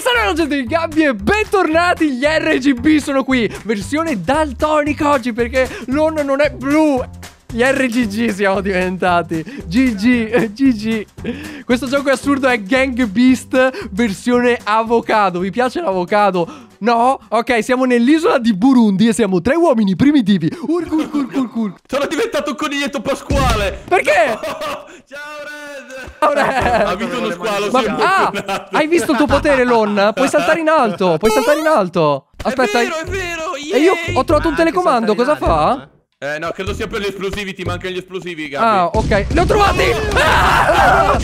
Salve gente di Gabby e bentornati Gli RGB sono qui Versione daltonica oggi perché l'on non è blu gli RGG siamo diventati GG, GG Questo gioco è assurdo è Gang Beast versione avocado Vi piace l'avocado? No? Ok, siamo nell'isola di Burundi e siamo tre uomini primitivi Urk, urk, urk, urk, urk. Sono diventato un coniglietto pasquale Perché? No! Ha vinto uno squalo Ma- ah, hai visto il tuo potere, Lon? Puoi saltare in alto, puoi saltare in alto Aspetta, È vero, è vero e io yay! ho trovato un telecomando, cosa fa? alto, Eh no, credo sia per gli esplosivi Ti mancano gli esplosivi Gabi Ah, ok. Li ho trovati! Ah!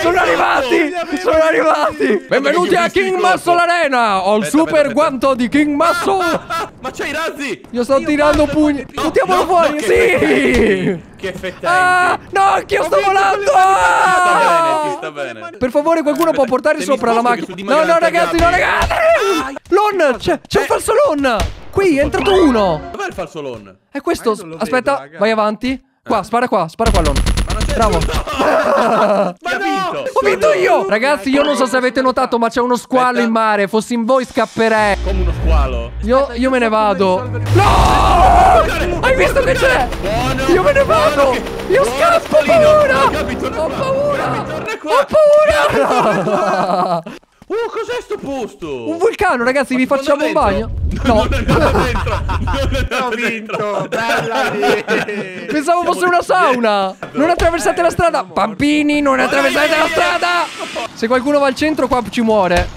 Sono arrivati! Sono arrivati! Benvenuti a King Muscle Arena! Ho il Aspetta, super aspetta, guanto di King Muscle! Ah, Ma c'hai i razzi Io sto tirando pugni! Buttiamolo no, fuori! no, che Sì! effetti. Che effettenti Ah! No, anch'io sto volando! Ti sta bene, Ah! ti sta bene Per favore, qualcuno può portare sopra la che macchina. No, no, ragazzi, no, ragazzi! Lon! C'è, c'è un falso Lon! Qui è entrato uno! Dov'è il falso lon? È questo. Io Aspetta, vai avanti. Qua, spara qua, spara qua, Lon. Ma Bravo. Ha vinto? Ho vinto io! Ragazzi, io non so se avete notato, ma c'è uno squalo Aspetta. in mare. Fossi in voi, scapperei. Come uno squalo Io, io me ne vado. No! Hai visto che c'è? Io me ne vado! Io scappo, ho paura! No, Ho paura! Gabi, torna qua. Ho paura! Oh, cos'è sto posto? Un vulcano, ragazzi, vi facciamo un bagno? No. Non dentro. Ho vinto, bella. Pensavo fosse una sauna! Non attraversate la strada! Pampini, non attraversate la strada! Se qualcuno va al centro, qua ci muore.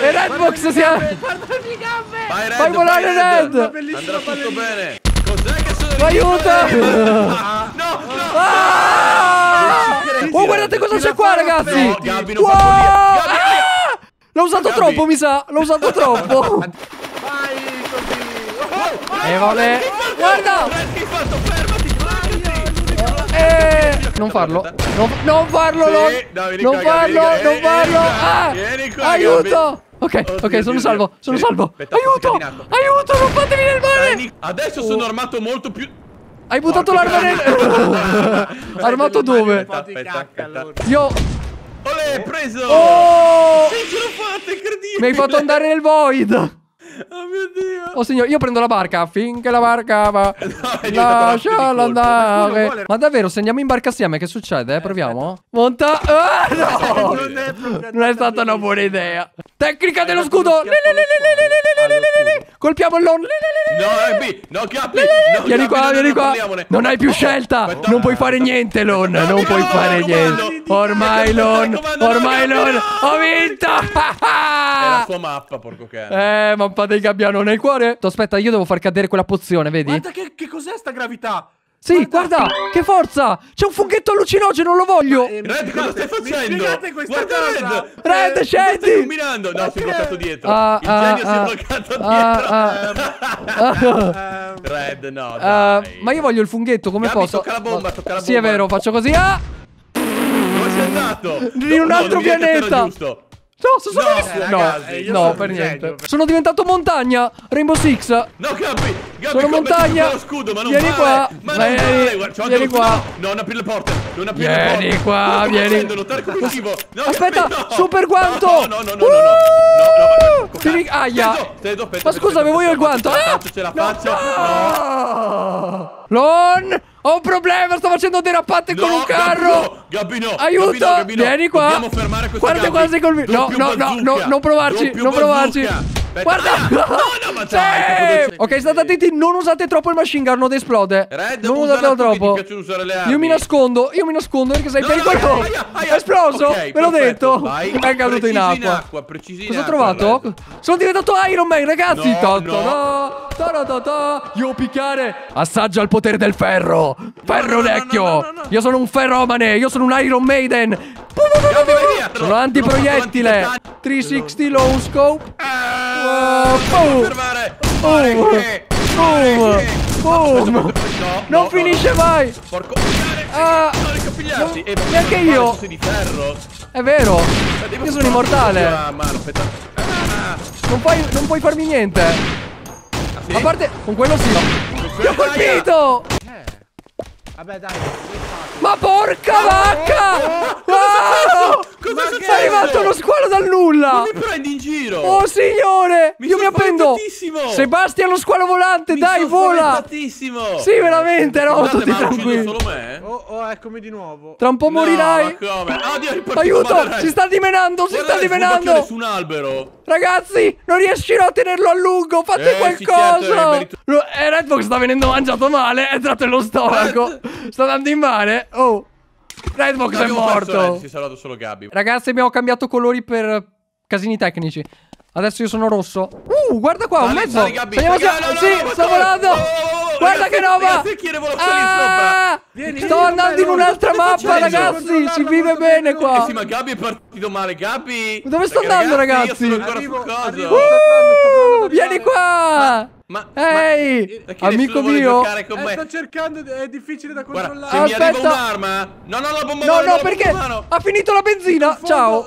E Redbox si è... Vai, Red, Fai volare Red! Andrà tutto bene. Cos'è che sono Aiuto! No, no. Ah! Oh, guardate cosa c'è qua, ragazzi! No, Gabby, non Wow! fa follia. Gabby, Ah! L'ho usato Gabby. troppo, mi sa! L'ho usato troppo! Vai così. E vabbè! Guarda! Fatto? Eh, non farlo! Non, non farlo! Sì, non- non farlo! vieni Non farlo! Ah! Aiuto! Ok, Oddio, ok, sono salvo, sono salvo! aspetta, Aiuto! Aiuto, non fatemi nel male! Adesso sono armato molto più. Hai buttato Porco l'arma nel... Armato dove? Io... Olè, preso! Oh! Sì, ce l'ho fatta, incredibile! Mi hai fatto andare nel void! Oh mio Dio. Oh signor, io prendo la barca finché la barca va. No, Lasciala andare. Ma, Ma davvero, se andiamo in barca assieme, che succede? Eh, Proviamo? Aspetta. Monta. Ah, no! non, è non è stata una buona idea. Tecnica dello scudo. Colpiamo il lon. No, B. No, Gappi. Vieni qua, vieni qua. Non hai più scelta. Non puoi fare niente, lon. Non puoi fare niente. Ormai, lon. Ormai, lon. Ho vinto. È la sua mappa, porco cane. Eh, ma mappa del gabbiano nel cuore. Aspetta, io devo far cadere quella pozione, vedi? Guarda che, che cos'è sta gravità? Sì, guarda, che forza! C'è un funghetto allucinogeno, lo voglio! Eh, Red, cosa stai facendo? Guarda cosa? Red! Red, Eh, scendi! Stai combinando? No, si è bloccato dietro. Ah, Il genio si è bloccato dietro. Ehm, Red, no, Eh, dai. ma io voglio il funghetto, come Gabi, posso? tocca la bomba, tocca la Sì, è bomba. vero, faccio così. Ah! Dove sei andato? In un No, altro pianeta. giusto. No, sono No, solo- eh, no, ragazzi, no, sono per niente. genio. Sono diventato montagna. Rainbow Six. No, Gabi, Gabi, Sono montagna. lo scudo, ma non Vieni qua. Ma Vieni- non vale. Anche vieni qua. No, non aprire le porte. Non aprire le porte. Vieni qua, vieni. No, Aspetta, no. super guanto. No, no, no, no, no, no. No, no, Vieni- aia. Ma scusa, avevo io il guanto. Ce la faccio, ce la faccio. Ah! Ho un problema, sto facendo derapate con No, un carro. Gabi no, no, Aiuto, Gabi no, Gabi no. vieni qua. Dobbiamo fermare questo Guarda quasi col No, Doppio no, no, no, bazooka. non provarci, non provarci. Aspetta. Guarda. Ah, No, no, ma dai. che cosa- Ok, state attenti, non usate troppo il machine gun, non esplode. Red, non usatelo troppo. Io mi nascondo, io mi nascondo perché sei No, no, pericoloso. aia, aia. È esploso, Ok, ve l'ho detto. vai. È caduto in acqua. precisi in Cosa ho acqua, trovato? Red. Sono diventato Iron Man, ragazzi. No, Ta- no. ta- ta- ta-. Io picchiare. Assaggia il potere del ferro. Ferro no, no, vecchio. no, no, no, no. Io sono un ferromane. Io sono un Iron Maiden. Sono antiproiettile. Sono 360 low scope. Ah, boom. fermare. Boom. Boom. Boom. No, Non no, finisce mai. Porco. Ah. No, Eh, neanche io. Sei di ferro. È vero. Eh, Io sono immortale. a mano, aspetta. Ah, Non puoi, non puoi farmi niente. sì? A parte, con quello sì. Ti ho Aia. colpito. Vabbè, dai. Ma porca vacca! Wow! Cosa è È successo? arrivato uno squalo dal nulla. Mi prendi in giro! Oh signore! Mi Io mi appendo! Sebastian lo squalo volante, Mi dai, vola! Sì, veramente, eravamo tutti ma tranquilli. solo me? Oh, oh, eccomi di nuovo. Tra un po' No, morirai. ma come? Ah, Dio, è ripartito Aiuto! Si sta dimenando, si Guarda, sta dimenando! su un albero! Ragazzi, non riuscirò a tenerlo a lungo, fate Eh, sì, qualcosa! certo, è merito- Lo- eh, Redbox sta venendo mangiato male, è entrato nello stomaco. sta andando in mare. Oh, Redbox è morto. Si è salvato solo Gabby. Ragazzi, abbiamo cambiato colori per casini tecnici. Adesso io sono rosso. Uh, guarda qua, un mezzo. sali, Gabby. Sì, sto volando. Guarda che roba! Ah, Vieni, sto andando in un'altra mappa, ragazzi. Si vive bene qua. Eh sì, ma Gabi è partito male, Gabi. Dove sto andando, ragazzi? Io sono ancora su cosa. Uh! Vieni qua. Ma, Ehi, ma, amico mio, eh, sto cercando, è difficile da controllare. Guarda, se Aspetta. mi arriva un'arma, eh? no, no, la bomba No, no, perché ha finito la benzina. Ciao.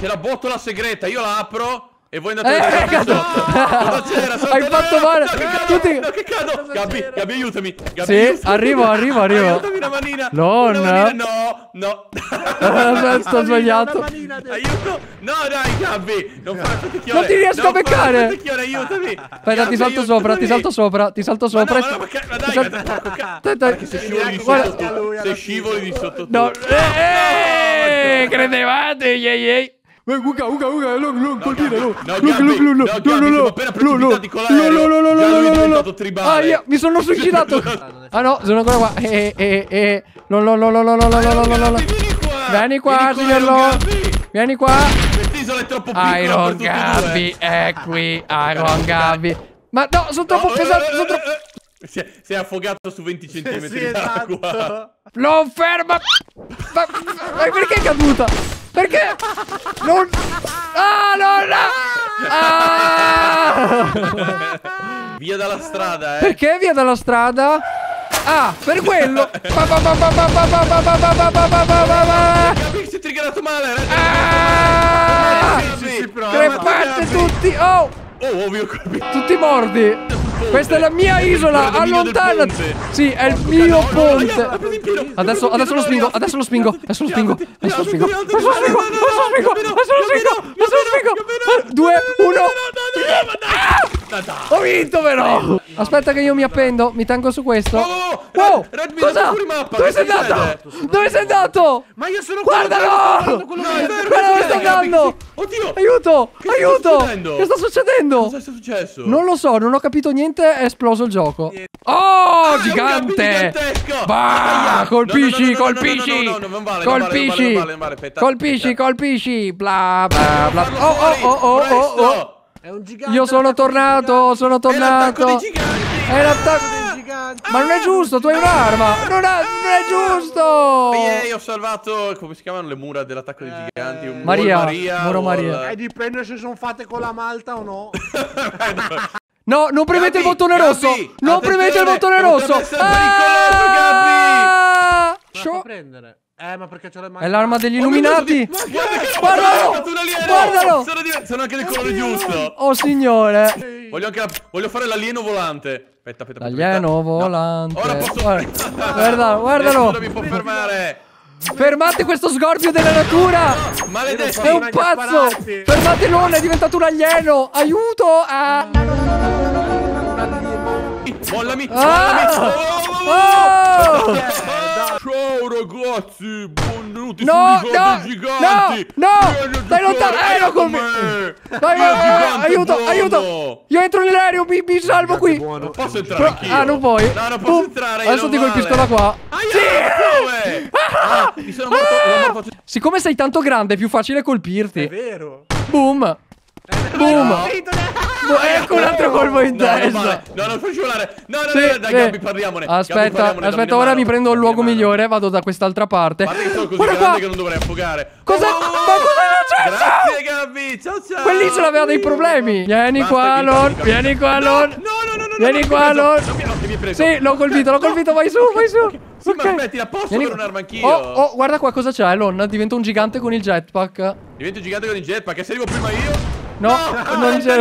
C'è la bottola segreta, io la apro e voi andate Eh, a vedere cazzo. sotto. C'era sotto? Hai No, fatto no, no, male. No, che cado, Tutti- no, che cado. C'era? Gabby, aiutami. Gabby, Sì, aiutami. arrivo, arrivo, arrivo. Aiutami una manina. Non. Una manina. No, no. Aspetta, sto sbagliato. Manina. Aiuto. No, dai, Gabby. Non fare fetticchione. Non ti riesco a beccare. aiutami. Aspetta, ti salto sopra, ti salto sopra, ti salto sopra. no, ma, no, ma, che- ma dai, ma che se scivoli di sotto Se scivoli di sotto tu. No, eh, eh, credevate, yey, yey. Eh, Uga, uga, uga, lo, lo, colpire, lo. No, no, lo, lui è lo, lo, diventato lo. tribale. Ah, io mi sono suicidato. Ah no, sono ancora qua. Eh, eh, eh. Lo, lo, lo, lo, lo, lo, lo, lo, lo. Gabby, vieni qua. Signor. Vieni qua. Quest'isola è troppo piccola Iron e Gabby, è qui. Iron Gabby. Ma no, sono troppo Oh, pesante. eh, Sono troppo... Si è, si è affogato su 20 cm sì, d'acqua. Esatto. Non ferma! Ma, ma perché è caduta? Perché? Non... Ah, non... Ah! ah! Via dalla strada, eh. Perché via dalla strada? Ah, per quello! Si è triggerato male! Ah! Crepate tutti! Oh! Oh, mio ovvio, Tutti morti! Questa è la mia isola! Allontanati! Sì, è il mio ponte! Adesso, adesso lo spingo, adesso lo spingo, adesso lo spingo, adesso lo spingo, adesso lo spingo, adesso lo spingo, adesso lo spingo, adesso lo spingo. Due, uno. Ho vinto però! Aspetta che io mi appendo, mi tengo su questo. Oh, oh, oh, Wow! Red, Cosa? fuori mappa, Dove sei andato? Dove sei andato? Ma io sono Guardalo! sto quello No, vero, Guarda dove Gabby? andando! Oddio! Aiuto! Che Aiuto! Che sta succedendo? Cosa è successo? Non lo so, non ho capito niente, è esploso il gioco. Oh, Ah, gigante! Bah, colpisci, colpisci! colpisci! colpisci, colpisci! Bla bla bla. Oh, oh, oh, oh, oh, oh. È un gigante. Io sono tornato, sono È l'attacco tornato. dei giganti! È l'attacco. dei giganti. Ma non è giusto, tu hai un'arma! Non è, non è giusto! Ehi, ho salvato, come si chiamano le mura dell'attacco dei giganti? Un Maria, Muro Maria. Muro Maria. Eh, dipende se sono fatte con la malta o no. No, non premete il Gabby, bottone Gabby, rosso! Non premete il bottone rosso! pericoloso, Ah! La Scio- fa prendere. Eh, ma perché c'ho le mani. È l'arma degli Oh, illuminati! Guardalo! Guardalo! Sono, anche del colore giusto! Oh signore! Voglio anche la- voglio fare l'alieno volante. Aspetta, aspetta. L'alieno No. volante. Ora posso Guarda, guarda, guardalo. Nessuno mi può fermare. Fermate questo sgorbio della natura! Maledetti. È un pazzo! spararti. Fermatelo, è diventato un alieno! Aiuto! Ah! Mollami, Ah! mollami. Oh! Oh! Ciao ragazzi, benvenuti No, sull'isola no, giganti. no, no, stai lontano, eh, lo con me. Vai, vai, Io vai, vai, gigante aiuto, buono. aiuto! Io entro nell'aereo, mi, mi salvo qui! Non posso entrare anch'io. ah, non puoi? No, non posso Boom. entrare. Adesso ti colpisco da qua. Aia, dove? Ah, mi sono morto, morto. Siccome sei tanto grande è più facile È colpirti. vero. Boom! Boom! No. Boh, ecco un altro colpo in No, testa. No, non fai scivolare. No, no, Sì, no, dai, sì. Gabby, parliamone. Gabby, Aspetta, parliamone, aspetta, ora mano, mi prendo il luogo migliore, vado da quest'altra parte. Guarda che sono così Guarda grande qua! che non dovrei affogare. Cosa- Oh, ma cosa è successo? Grazie, Gabby. Ciao, ciao. Quell'isola aveva dei problemi. Vieni Basta, qua, Gabby. Gabby. Vieni qua, No, Alon. No, no, no, no. Vieni qua, preso. Sì, l'ho colpito, l'ho colpito, vai su, vai su. Sì, ma Ok. mettila a posto Vieni per un'arma anch'io. Oh, oh, guarda qua cosa c'è, Alon. Diventa un gigante con il jetpack. Divento gigante con il jetpack. E se arrivo prima io? No, non c'è.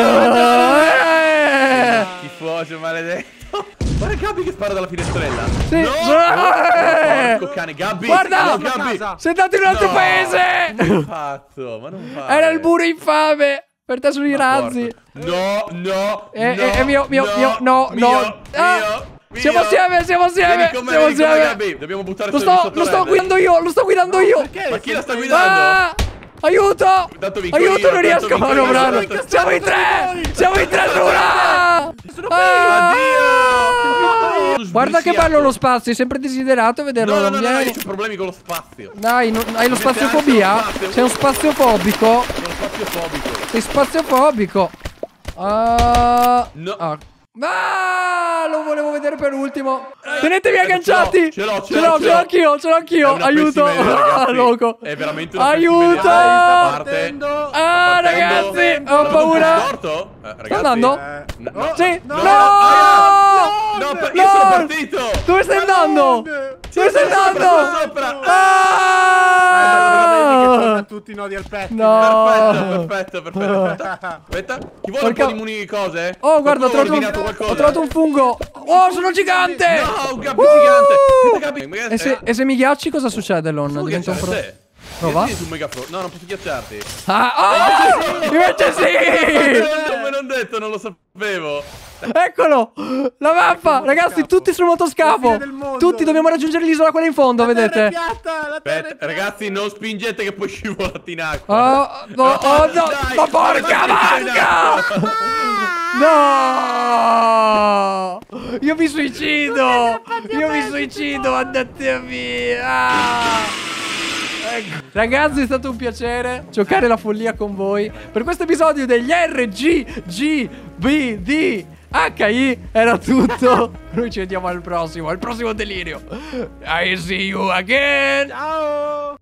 Eh. Tifoso maledetto. Guarda Gabby che spara dalla finestrella. Sì. No! Eh! Porco cane, Gabby! Guarda! No, Gabby! Sei andato in un altro No! paese! Non fatto, ma non fa. Era il muro infame! Per te sono i razzi! No, no, Eh, no, eh, eh, mio, mio, no, mio, no, mio, no. Ah, mio, siamo mio. assieme, siamo assieme, me, siamo vieni con me, assieme. Dobbiamo buttare Lo sto, lo sto guidando io, lo sto guidando io! Perché? Ma chi la sta guidando? Ah! Aiuto! Aiuto, non riesco a manovrarlo! Siamo in tre! Siamo in tre su una! Sono Ah! Addio! Guarda che bello lo spazio, hai sempre desiderato vederlo, No, no, no, ho problemi con lo spazio. Dai, non- hai lo spaziofobia? lo spazio. Sei un spaziofobico? Sono spazio fobico. Sei spaziofobico. Ah. No. Ah. Ah, lo volevo vedere per ultimo. Tenetevi Eh, agganciati. ce l'ho, ce ce l'ho, ce l'ho. anch'io, ce l'ho anch'io. Aiuto. Ah, ragazzi. loco. È veramente una Aiuto. Sta. Ah, Sta partendo. ragazzi, ho paura. storto? Eh, ragazzi. andando? Eh, No, no, Sì. no, No. No, no, per- io sono No. partito. Dove stai andando? Dove stai andando? sopra. Ah! Tutti i nodi al petto. No. Perfetto, perfetto, perfetto. Aspetta, chi vuole Porca- un po' di muni cose? Oh, guarda, ho trovato, un, ho trovato un fungo. Oh, sono gigante. No, un gabbi Uh! gigante. E se, e se mi ghiacci cosa succede, Lon? Può Diventa un pro... Prova. No, non posso ghiacciarti. Ah, oh! Invece sì! Non me l'ho detto, non lo sapevo. Eccolo! La mappa! Ragazzi, tutti sul motoscafo! Tutti dobbiamo raggiungere l'isola quella in fondo, La terra è vedete? piatta, la terra è Aspetta, piatta. ragazzi, non spingete che poi scivolate in acqua. Oh, no, oh no! Dai, Ma porca vacca! No! Io mi suicido! Io mi suicido, andate via! Ecco. Ragazzi è stato un piacere giocare la follia con voi Per questo episodio degli RGGBD HI era tutto. Noi ci vediamo al prossimo, al prossimo delirio. I see you again. Ciao.